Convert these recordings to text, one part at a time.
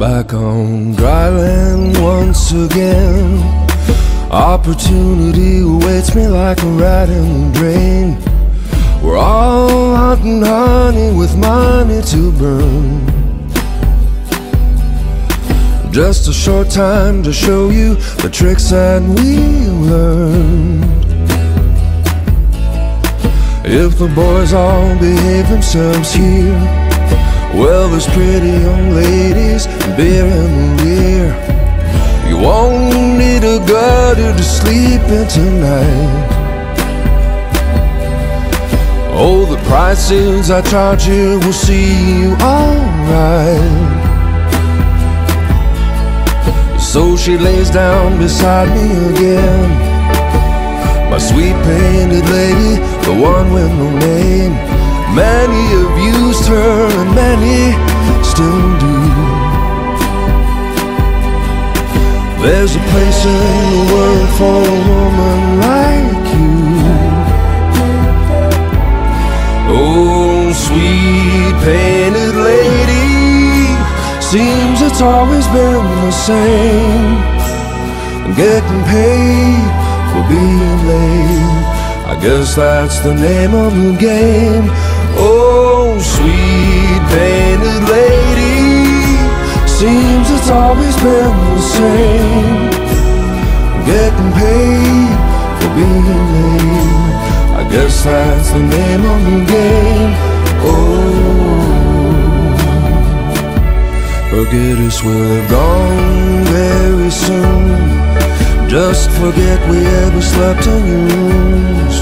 back on dry land once again. Opportunity awaits me like a rat in the drain. We're all hunting honey with money to burn. Just a short time to show you the tricks that we learned. If the boys all behave themselves here, well, this pretty young and beer in the rear. You won't need a gutter to sleep in tonight. Oh, the prices I charge you will see you alright. So she lays down beside me again. My sweet painted lady, the one with no name. Many have used her and many still do. There's a place in the world for a woman like you. Oh, sweet painted lady, seems it's always been the same. Getting paid for being late. I guess that's the name of the game. Oh, sweet painted lady, seems it's always been the same. Getting paid for being late. I guess that's the name of the game. Oh, forget us, we'll have gone very soon. Just forget we ever slept in your rooms.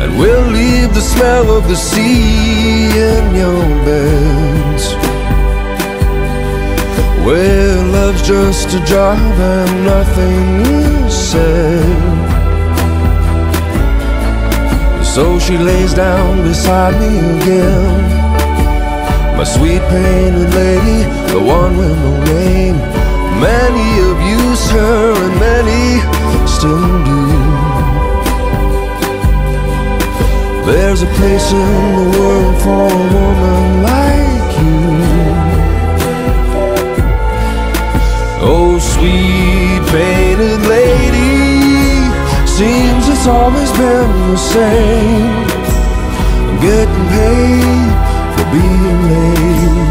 And we'll leave the smell of the sea in your beds. Love's just a job and nothing is said. So she lays down beside me again. My sweet painted lady, the one with no name. Many have used her and many still do. There's a place in the world for a woman like sweet painted lady, seems it's always been the same. Getting paid for being late.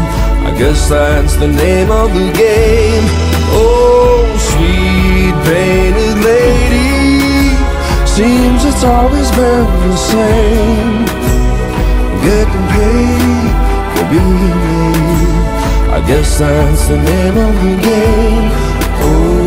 I guess that's the name of the game. Oh, sweet painted lady, seems it's always been the same. Getting paid for being late. I guess that's the name of the game. Oh.